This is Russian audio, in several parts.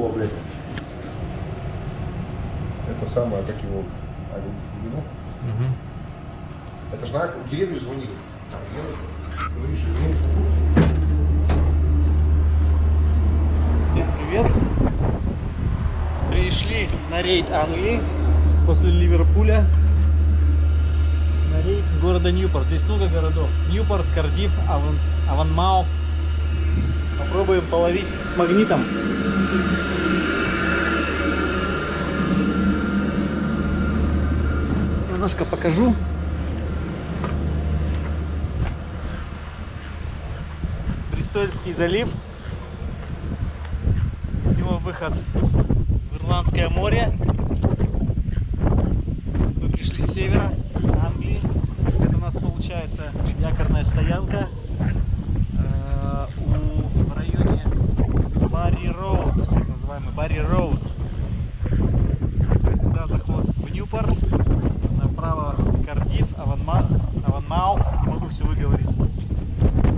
О, блядь. Это самое, как его, а, глубину. Это же надо в деревню звонили. Говоришь, извини, что Всем привет! Пришли на рейд Англии после Ливерпуля на рейд города Ньюпорт. Здесь много городов. Ньюпорт, Кардифф, Аван, Аванмауф. Попробуем половить с магнитом. Немножко покажу. Бристольский залив. С него выход в Ирландское море. Мы пришли с севера Англии. Это у нас получается якорная стоянка э, у, в районе Барри Роуд, так называемый Барри Роудс. То есть туда заход в Ньюпорт, направо Кардифф, Аванма, Аванмауф, не могу все выговорить.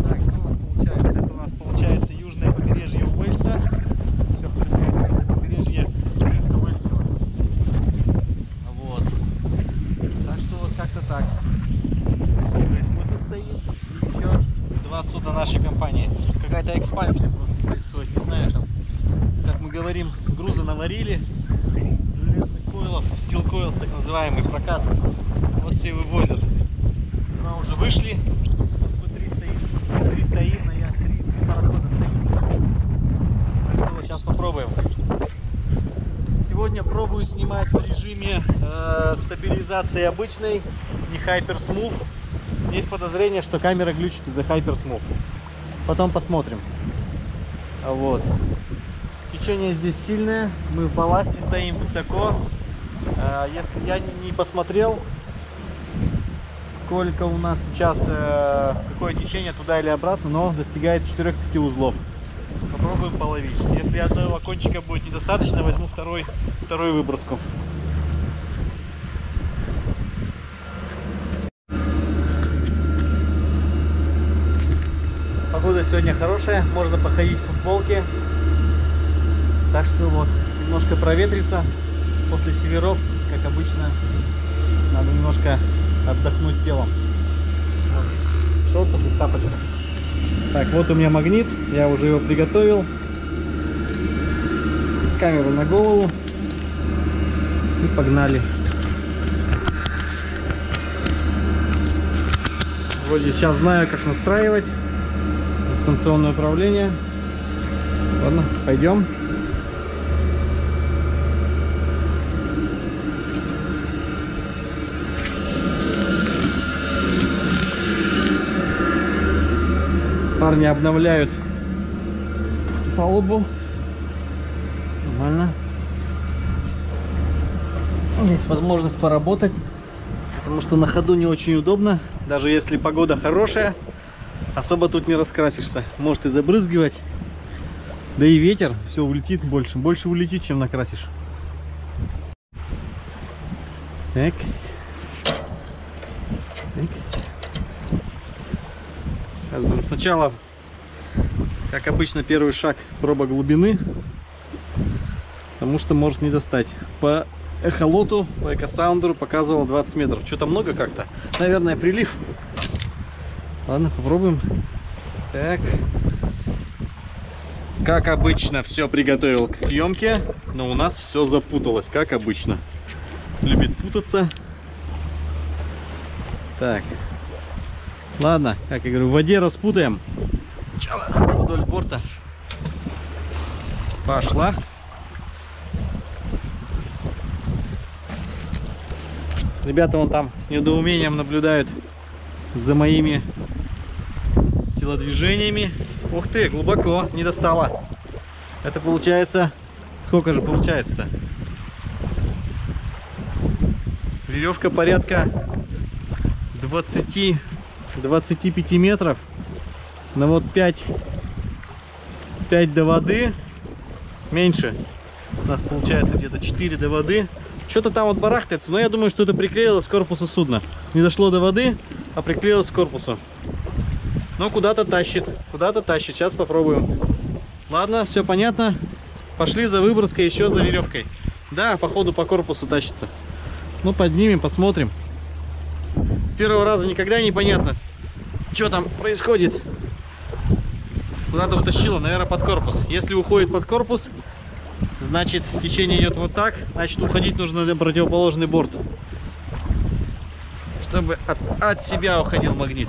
Так, что у нас получается? Это у нас получается южное побережье Уэльса. Все, хочу сказать, южное побережье принца Уэльского. Вот. Так что вот как-то так. То есть мы тут стоим, еще два судна нашей компании. Какая-то экспансия просто происходит, не знаю там. Как мы говорим, грузы наварили, железных койлов, стил койл, так называемый прокат. Вот все вывозят. Два уже вышли, мы три стоим, три стоим, но я три, три парохода стоим. Так что вот сейчас попробуем. Сегодня пробую снимать в режиме э, стабилизации обычной, не Hyper Smooth. Есть подозрение, что камера глючит из-за Hyper Smooth. Потом посмотрим. А Вот. Течение здесь сильное, мы в балласте стоим высоко. Э, Если я не- посмотрел, сколько у нас сейчас, э, какое течение туда или обратно, но достигает 4-5 узлов. Попробуем половить. Если одного кончика будет недостаточно, возьму второй, вторую выброску. Погода сегодня хорошая, можно походить в футболке. Так что вот, немножко проветриться после северов, как обычно, надо немножко отдохнуть телом. Вот. И в тапочках. Так, вот у меня магнит, я уже его приготовил. Камеру на голову. И погнали. Вроде сейчас знаю, как настраивать дистанционное управление. Ладно, пойдем. Парни обновляют палубу. Нормально. Есть возможность поработать, потому что на ходу не очень удобно. Даже если погода хорошая, особо тут не раскрасишься. Может и забрызгивать. Да и ветер, все улетит больше. Больше улетит, чем накрасишь. Экс. Сейчас будем сначала, как обычно, первый шаг проба глубины, потому что может не достать. По эхолоту, по экосаундеру показывал 20 метров. Что-то много как-то. Наверное, прилив. Ладно, попробуем. Так. Как обычно, все приготовил к съемке, но у нас все запуталось, как обычно. Любит путаться. Так. Ладно, как я говорю, в воде распутаем. Сначала вдоль борта. Пошла. Ребята вон там с недоумением наблюдают за моими телодвижениями. Ух ты, глубоко, не достала. Это получается, сколько же получается-то? Веревка порядка 20 25 метров. На вот 5 5 до воды. Меньше. У нас получается где-то 4 до воды. Что-то там вот барахтается но я думаю что это приклеилось к корпусу судна. Не дошло до воды а приклеилось к корпусу. Но куда-то тащит куда-то тащит. Сейчас попробуем. Ладно все понятно. Пошли за выброской, еще за веревкой. Да, походу по корпусу тащится. Ну, поднимем, посмотрим. Первого раза никогда непонятно, что там происходит. Куда-то утащило, наверное, под корпус. Если уходит под корпус, значит течение идет вот так, значит уходить нужно на противоположный борт. Чтобы от, от себя уходил магнит.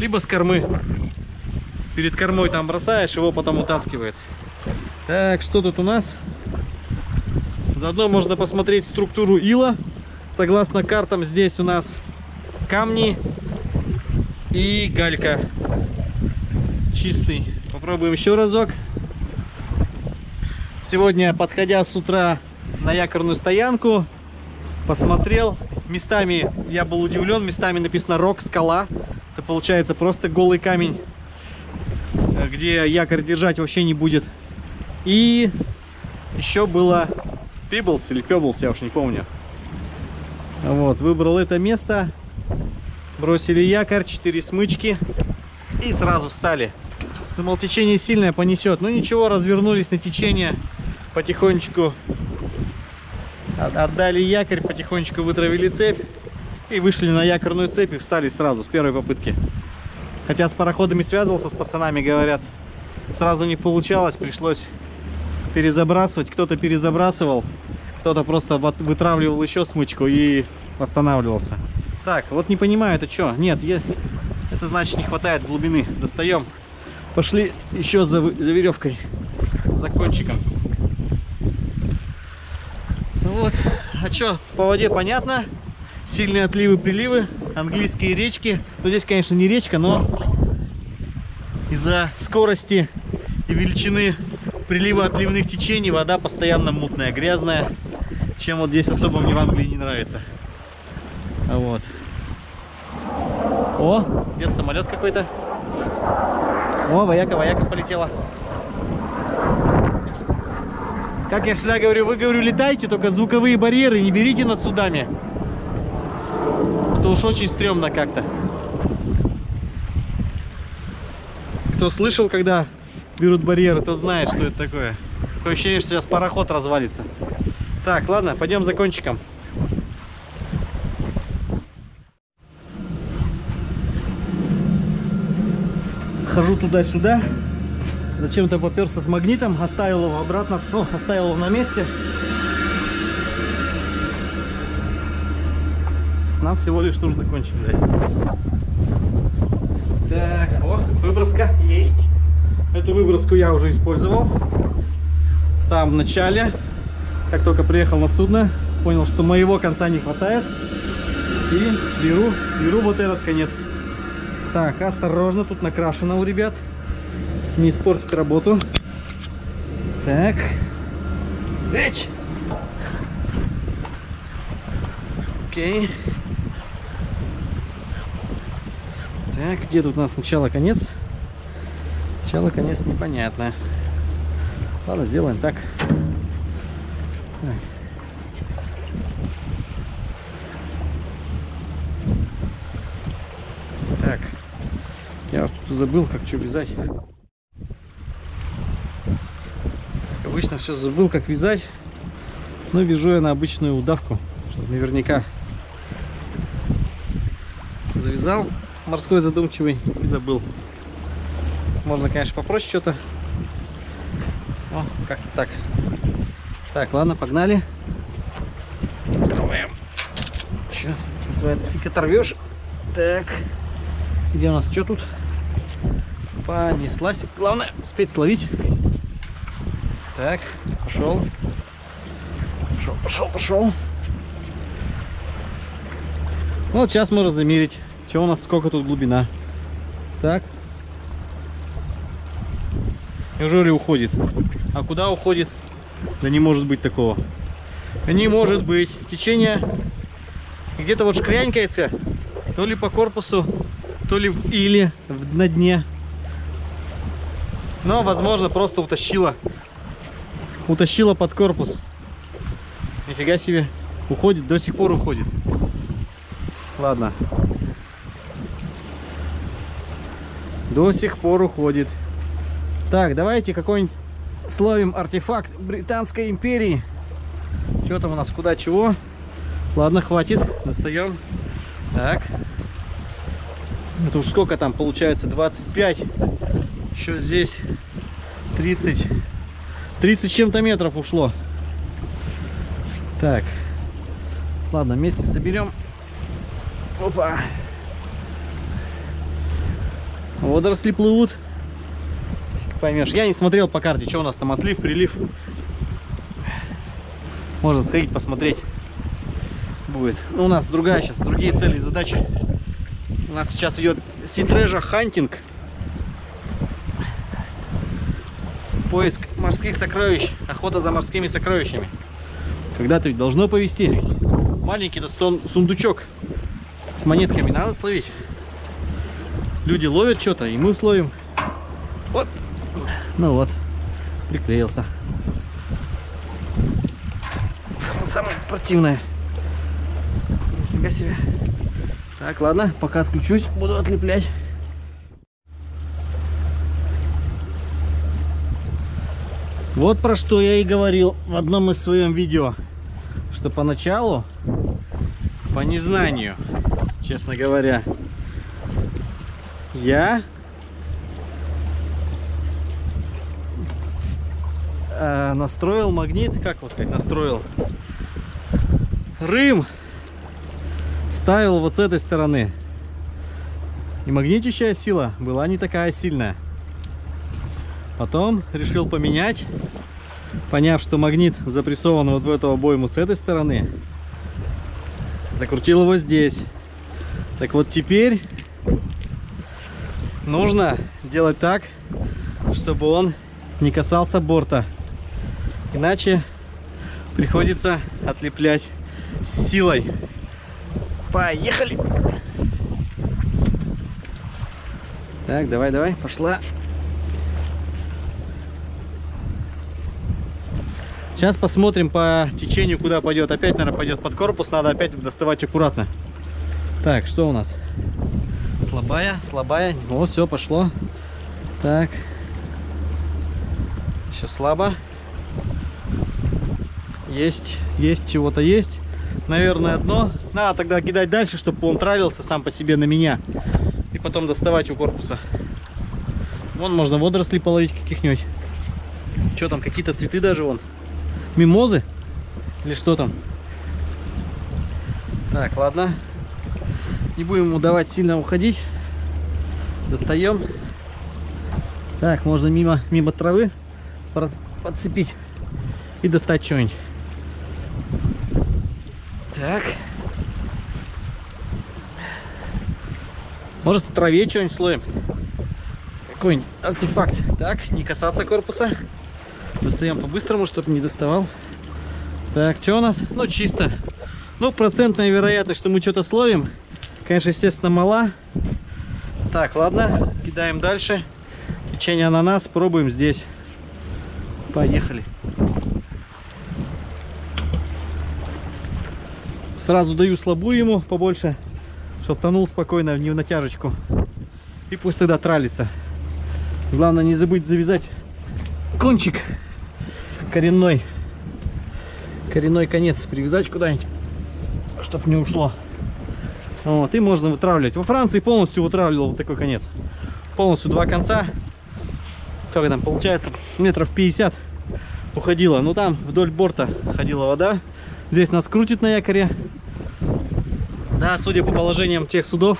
Либо с кормы. Перед кормой там бросаешь, его потом утаскивает. Так, что тут у нас? Заодно можно посмотреть структуру ила. Согласно картам здесь у нас камни и галька. Чистый. Попробуем еще разок. Сегодня, подходя с утра на якорную стоянку, посмотрел. Местами я был удивлен, местами написано рок, скала. Это получается просто голый камень, где якорь держать вообще не будет. И еще было Pebbles или Pebbles, я уж не помню. Вот, выбрал это место. Бросили якорь, 4 смычки. И сразу встали. Думал, течение сильное понесет. Ну ничего, развернулись на течение. Потихонечку отдали якорь, потихонечку вытравили цепь. И вышли на якорную цепь и встали сразу, с первой попытки. Хотя с пароходами связывался, с пацанами, говорят, сразу не получалось, пришлось перезабрасывать. Кто-то перезабрасывал, кто-то просто вытравливал еще смычку и восстанавливался. Так, вот не понимаю, это что? Нет, я... это значит не хватает глубины. Достаем. Пошли еще за, за веревкой, за кончиком. Ну вот, а что, по воде понятно. Сильные отливы, приливы, английские речки. Ну, здесь, конечно, не речка, но из-за скорости и величины прилива отливных течений вода постоянно мутная, грязная, чем вот здесь особо мне в Англии не нравится. Вот. О, где-то самолет какой-то. О, вояка, вояка полетела. Как я всегда говорю, вы, говорю, летайте, только звуковые барьеры не берите над судами. Это уж очень стрёмно как-то. Кто слышал, когда берут барьеры, тот знает, что это такое. Такое ощущение, что сейчас пароход развалится. Так, ладно, пойдем за кончиком. Хожу туда-сюда. Зачем-то поперся с магнитом, оставил его обратно, ну, оставил его на месте. Нам всего лишь нужно кончик взять. Так, о, выброска есть. Эту выброску я уже использовал в самом начале. Как только приехал на судно, понял, что моего конца не хватает. И беру, беру вот этот конец. Так, осторожно, тут накрашено у ребят. Не испортить работу. Так. Эч! Окей. Так, где тут у нас начало, конец? Начало, конец непонятно. Ладно, сделаем так. так. Я вот тут забыл, как что вязать. Обычно все забыл, как вязать. Но вяжу я на обычную удавку, чтобы наверняка завязал морской задумчивый и забыл. Можно, конечно, попроще что-то. О, как-то так. Так, ладно, погнали. Пробуем. Что называется, фиг оторвешь. Так. Где у нас что тут? Понеслась. Главное успеть словить. Так, пошел. Пошел, пошел, пошел. Вот сейчас может замерить. Что у нас, сколько тут глубина. Так, Неужели уходит? А куда уходит? Да не может быть такого. Не может быть. Течение где-то вот шкрянькается. То ли по корпусу, то ли или на дне. Но, возможно, просто утащила. Утащила под корпус. Нифига себе. Уходит, до сих пор уходит. Ладно. До сих пор уходит. Так, давайте какой-нибудь словим артефакт Британской империи. Что там у нас, куда, чего? Ладно, хватит, достаем. Так. Это уж сколько там получается? 25. Еще здесь 30. 30 чем-то метров ушло. Так. Ладно, вместе соберем. Опа. Водоросли плывут. Поймешь. Я не смотрел по карте, что у нас там отлив, прилив. Можно сходить посмотреть будет. Ну, у нас другая сейчас, другие цели и задачи. У нас сейчас идет ситрежа хантинг. Поиск морских сокровищ, охота за морскими сокровищами. Когда-то ведь должно повести. Маленький достон сундучок с монетками надо словить. Люди ловят что-то, и мы словим. Вот. Ну вот, приклеился. Самое противное. Нифига себе. Так, ладно, пока отключусь, буду отлеплять. Вот про что я и говорил в одном из своем видео, что поначалу, по незнанию, честно говоря, я э, настроил магнит, как вот сказать, настроил Рым ставил вот с этой стороны. И магнитящая сила была не такая сильная. Потом решил поменять, поняв, что магнит запрессован вот в эту обойму с этой стороны. Закрутил его здесь. Так вот теперь нужно делать так, чтобы он не касался борта. Иначе приходится отлеплять силой. Поехали! Так, давай, давай, пошла. Сейчас посмотрим по течению, куда пойдет. Опять, наверное, пойдет под корпус. Надо опять доставать аккуратно. Так, что у нас? Слабая, слабая. О, все, пошло. Так. Еще слабо. Есть, есть, чего-то есть наверное, дно. Надо тогда кидать дальше, чтобы он тралился сам по себе на меня. И потом доставать у корпуса. Вон можно водоросли половить каких-нибудь. Что там, какие-то цветы даже вон. Мимозы? Или что там? Так, ладно. Не будем ему давать сильно уходить. Достаем. Так, можно мимо, мимо травы подцепить и достать что-нибудь. Так. Может в траве что-нибудь слоем? Какой-нибудь артефакт. Так, не касаться корпуса. Достаем по-быстрому, чтобы не доставал. Так, что у нас? Ну, чисто. Ну, процентная вероятность, что мы что-то словим. Конечно, естественно, мала. Так, ладно, кидаем дальше. Течение на нас, пробуем здесь. Поехали. Сразу даю слабую ему побольше, чтобы тонул спокойно не в натяжечку. И пусть тогда тралится. Главное не забыть завязать кончик коренной. Коренной конец привязать куда-нибудь, чтобы не ушло. Вот, и можно вытравливать. Во Франции полностью вытравливал вот такой конец. Полностью два конца. Как там получается? Метров 50 уходила. Ну там вдоль борта ходила вода. Здесь нас крутит на якоре. Да, судя по положениям тех судов,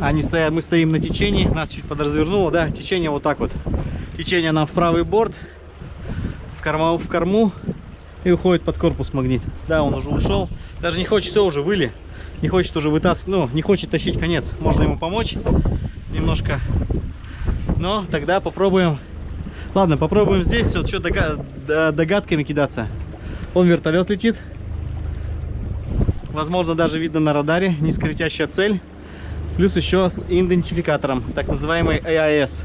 они стоят, мы стоим на течении, нас чуть подразвернуло, да, течение вот так вот. Течение нам в правый борт, в корму, в корму и уходит под корпус магнит. Да, он уже ушел. Даже не хочет, все уже выли. Не хочет уже вытаскивать, ну, не хочет тащить конец. Можно ему помочь немножко. Но тогда попробуем. Ладно, попробуем здесь вот что догадками кидаться. Он вертолет летит. Возможно, даже видно на радаре низколетящая цель. Плюс еще с идентификатором, так называемый AIS.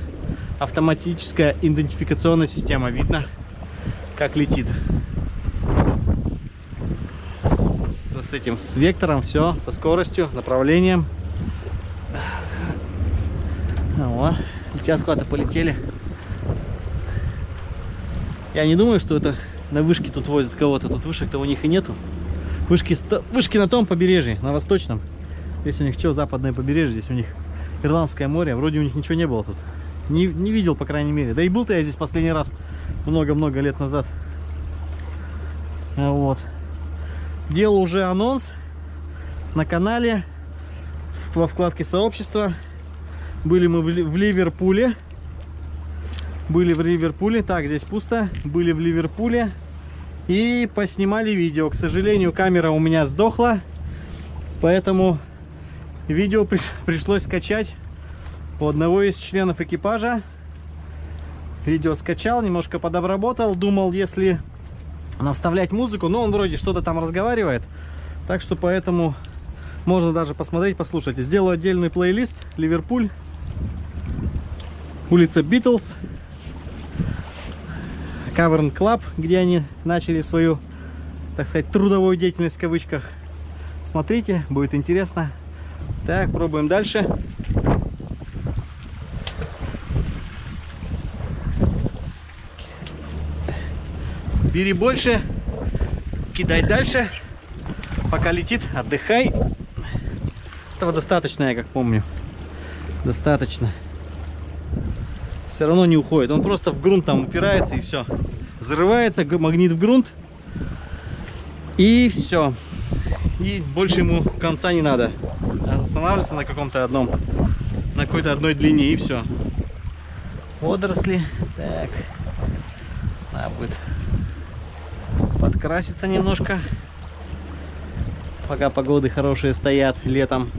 Автоматическая идентификационная система. Видно, как летит. С, с этим, с вектором все, со скоростью, направлением. О, летят куда-то, полетели. Я не думаю, что это на вышке тут возят кого-то. Тут вышек-то у них и нету. Вышки, вышки на том побережье, на восточном. Здесь у них что, западное побережье, здесь у них Ирландское море. Вроде у них ничего не было тут. Не, не видел, по крайней мере. Да и был-то я здесь последний раз много-много лет назад. Вот. Делал уже анонс на канале во вкладке сообщества. Были мы в Ливерпуле. Были в Ливерпуле. Так, здесь пусто. Были в Ливерпуле. И поснимали видео. К сожалению, камера у меня сдохла. Поэтому видео пришлось скачать у одного из членов экипажа. Видео скачал, немножко подобработал. Думал, если вставлять музыку, но он вроде что-то там разговаривает. Так что поэтому можно даже посмотреть, послушать. Сделаю отдельный плейлист Ливерпуль. Улица Битлз. Cavern Club, где они начали свою, так сказать, трудовую деятельность в кавычках. Смотрите, будет интересно. Так, пробуем дальше. Бери больше, кидай дальше. Пока летит, отдыхай. Этого достаточно, я как помню. Достаточно. Все равно не уходит. Он просто в грунт там упирается и все. Зарывается, магнит в грунт. И все. И больше ему конца не надо. Останавливаться на каком-то одном, на какой-то одной длине и все. Водоросли. Так. Надо будет подкраситься немножко. Пока погоды хорошие стоят летом.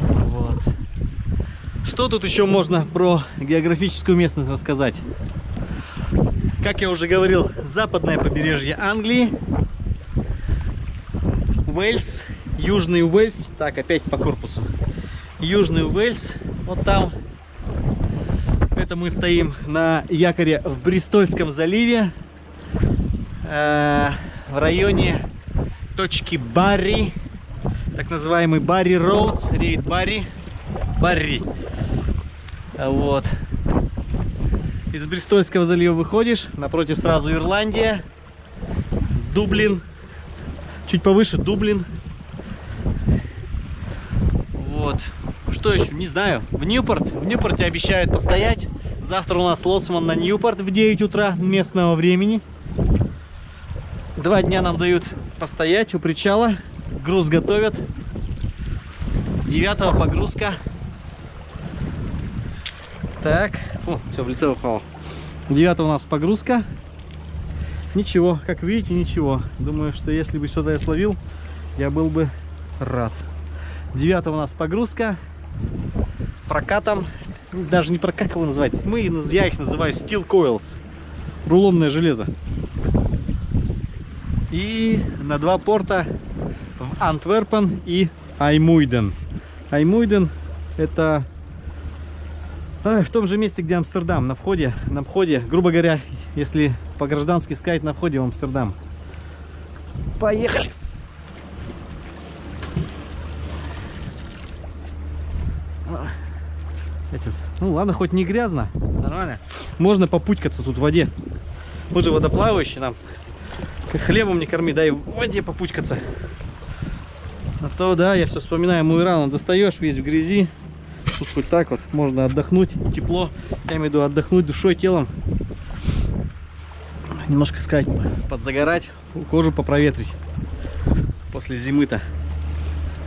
Вот. Что тут еще можно про географическую местность рассказать? Как я уже говорил, западное побережье Англии. Уэльс, Южный Уэльс. Так, опять по корпусу. Южный Уэльс. Вот там это мы стоим на якоре в Бристольском заливе, э, в районе точки Барри, так называемый Барри Роуз, рейд Барри, Барри. Вот. Из Бристольского залива выходишь, напротив сразу Ирландия, Дублин, чуть повыше Дублин. Вот. Что еще? Не знаю. В Ньюпорт. В Ньюпорте обещают постоять. Завтра у нас лоцман на Ньюпорт в 9 утра местного времени. Два дня нам дают постоять у причала. Груз готовят. 9 погрузка. Так. О, все, в лицо упало. 9 у нас погрузка. Ничего, как видите, ничего. Думаю, что если бы что-то я словил, я был бы рад. 9 у нас погрузка. Прокатом даже не про как его называть, мы, я их называю steel coils, рулонное железо. И на два порта в Антверпен и Аймуйден. Аймуйден это а, в том же месте, где Амстердам, на входе, на входе, грубо говоря, если по-граждански сказать, на входе в Амстердам. Поехали! Этот, ну ладно, хоть не грязно, нормально. Можно попутькаться тут в воде. Мы же водоплавающие, нам хлебом не корми, дай в воде попутькаться. А то, да, я все вспоминаю мой ран, достаешь весь в грязи. Тут хоть так вот можно отдохнуть, тепло. Я имею в виду отдохнуть душой, телом. Немножко сказать, подзагорать, кожу попроветрить после зимы-то.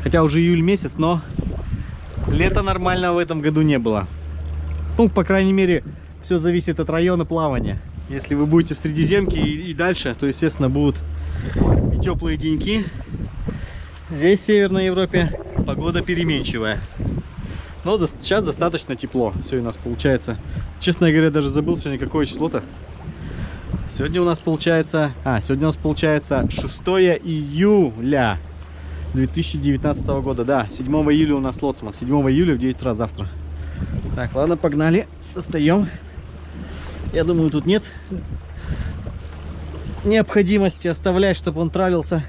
Хотя уже июль месяц, но Лета нормального в этом году не было. Ну, по крайней мере, все зависит от района плавания. Если вы будете в Средиземке и, и дальше, то, естественно, будут и теплые деньки. Здесь, в Северной Европе, погода переменчивая. Но до, сейчас достаточно тепло. Все у нас получается. Честно говоря, даже забыл сегодня какое число-то. Сегодня у нас получается... А, сегодня у нас получается 6 июля. 2019 года. Да, 7 июля у нас лоцман. 7 июля в 9 утра завтра. Так, ладно, погнали. Достаем. Я думаю, тут нет необходимости оставлять, чтобы он тралился.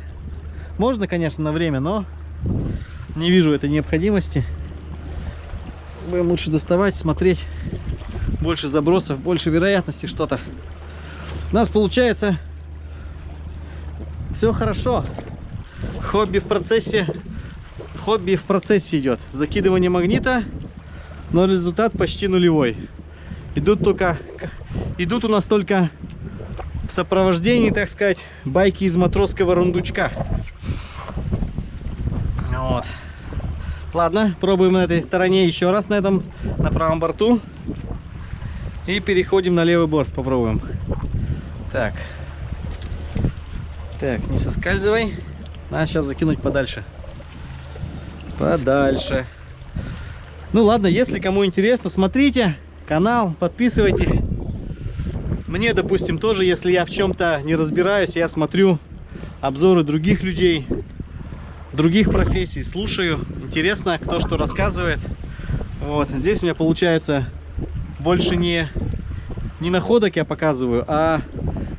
Можно, конечно, на время, но не вижу этой необходимости. Будем лучше доставать, смотреть, больше забросов, больше вероятности что-то. У нас получается все хорошо. Хобби в процессе, хобби в процессе идет. Закидывание магнита, но результат почти нулевой. Идут только, идут у нас только в сопровождении, так сказать, байки из матросского рундучка. Вот. Ладно, пробуем на этой стороне еще раз на этом, на правом борту. И переходим на левый борт, попробуем. Так. Так, не соскальзывай. Надо сейчас закинуть подальше. Подальше. Ну ладно, если кому интересно, смотрите канал, подписывайтесь. Мне, допустим, тоже, если я в чем-то не разбираюсь, я смотрю обзоры других людей, других профессий, слушаю. Интересно, кто что рассказывает. Вот, здесь у меня получается больше не, не находок я показываю, а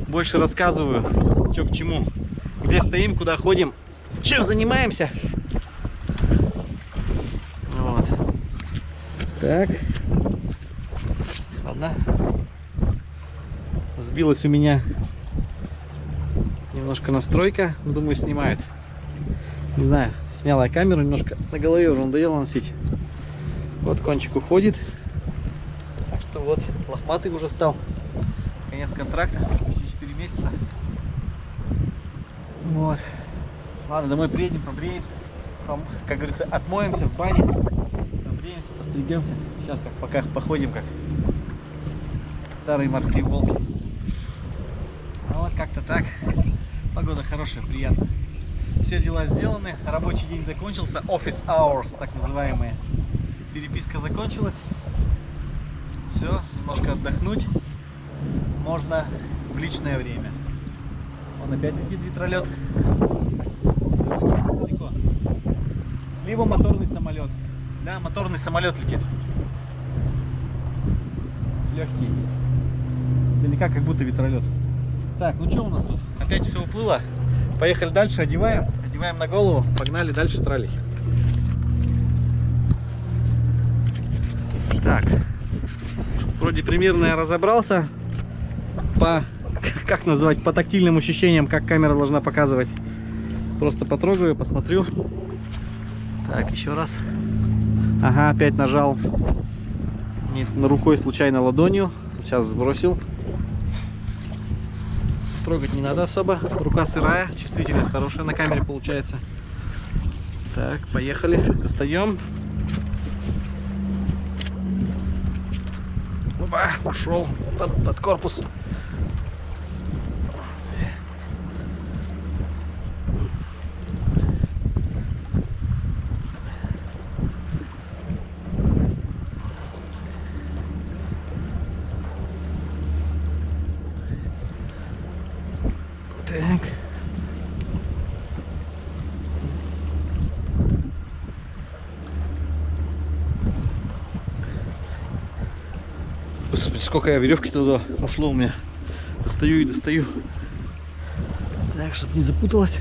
больше рассказываю, что к чему. Где стоим, куда ходим, чем занимаемся. Вот. Так. Ладно. Сбилась у меня немножко настройка. Думаю, снимает. Не знаю, сняла я камеру немножко. На голове уже надоело носить. Вот кончик уходит. Так что вот, лохматый уже стал. Конец контракта, почти 4 месяца. Вот. Ладно, домой приедем, побреемся. Пом- Как говорится, отмоемся в бане. Побреемся, постригемся. Сейчас как пока походим, как старые морские волки. Ну вот как-то так. Погода хорошая, приятно. Все дела сделаны, рабочий день закончился, office hours, так называемые. Переписка закончилась. Все, немножко отдохнуть. Можно в личное время. Он опять летит ветролет. Далеко. Либо моторный самолет. Да, моторный самолет летит. Легкий. Далека как будто ветролет. Так, ну что у нас тут? Опять все уплыло. Поехали дальше, одеваем. Одеваем на голову. Погнали дальше тралить. Так. Вроде примерно я разобрался. По, как назвать, по тактильным ощущениям, как камера должна показывать. Просто потрогаю, посмотрю. Так, еще раз. Ага, опять нажал. Не, на рукой случайно ладонью. Сейчас сбросил. Трогать не надо особо. Рука сырая, чувствительность хорошая на камере получается. Так, поехали. Достаем. Опа, пошел под, под корпус. Так. Господи, сколько я веревки туда ушло у меня. Достаю и достаю. Так, чтобы не запуталась.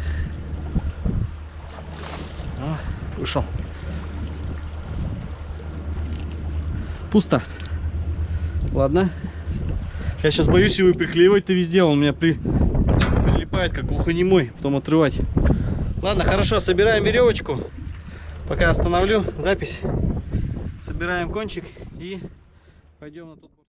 О, вышел. Пусто. Ладно. Я сейчас боюсь его приклеивать-то везде. Он меня при... прилипает, как глухонемой. Потом отрывать. Ладно, хорошо, собираем веревочку. Пока остановлю запись. Собираем кончик и пойдем на тот